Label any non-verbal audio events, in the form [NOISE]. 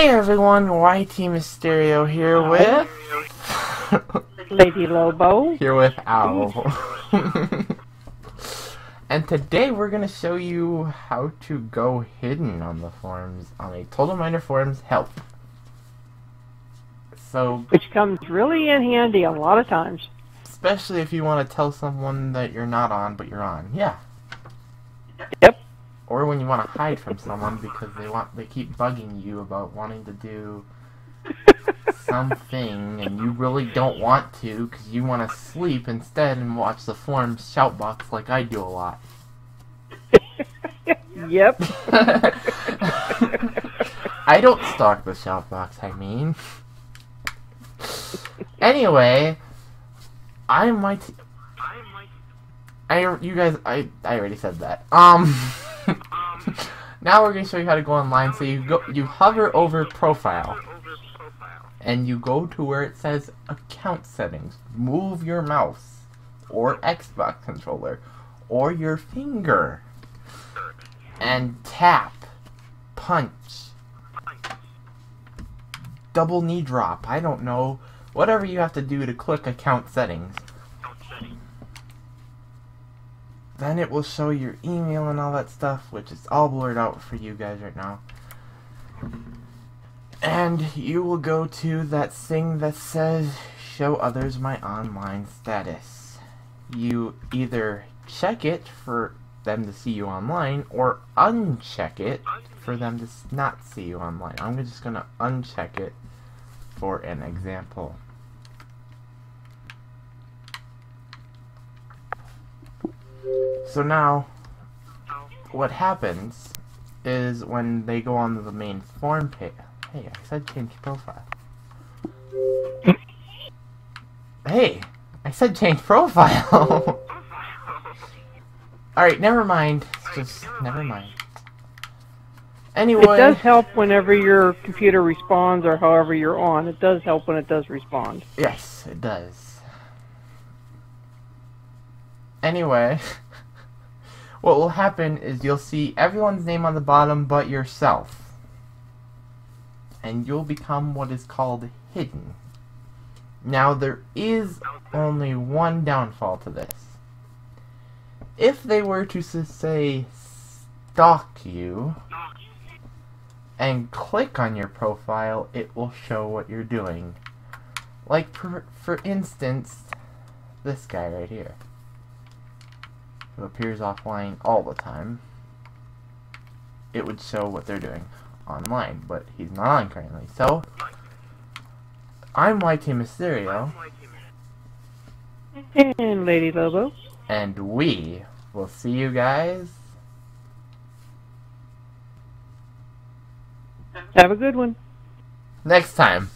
Hey everyone, YT Mysterio here with [LAUGHS] Lady Lobo. here with Owl. [LAUGHS] and today we're gonna show you how to go hidden on the forums on a Total Miner Forums help. So Which comes really in handy a lot of times. especially if you want to tell someone that you're not on but you're on, yeah. Yep. Or when you want to hide from someone because they want they keep bugging you about wanting to do something and you really don't want to because you want to sleep instead and watch the forums shout box like I do a lot. [LAUGHS] Yep. [LAUGHS] I don't stalk the shout box, I mean. Anyway, I might. I you guys I I already said that. Um. [LAUGHS] now we're gonna show you how to go online. So you go you hover over profile and you go to where it says account settings. Move your mouse or Xbox controller or your finger and tap, punch, double knee drop. I don't know. Whatever you have to do to click account settings. Then it will show your email and all that stuff, which is all blurred out for you guys right now. And you will go to that thing that says show others my online status. You either check it for them to see you online or uncheck it for them to not see you online. I'm just going to uncheck it for an example. So now, what happens is when they go on to the main form page. Hey, I said change profile. hey, I said change profile. [LAUGHS] Alright, never mind. Just, never mind. Anyway. It does help whenever your computer responds or however you're on. It does help when it does respond. Yes, it does. Anyway, [LAUGHS] what will happen is you'll see everyone's name on the bottom but yourself. And you'll become what is called hidden. Now, there is only one downfall to this. If they were to say stalk you and click on your profile, it will show what you're doing. Like, for, for instance, this guy right here. Who appears offline all the time. It would show what they're doing online, but he's not on currently. So, I'm YT Mysterio, And Lady Lobo. and we will see you guys Have a good one. next time.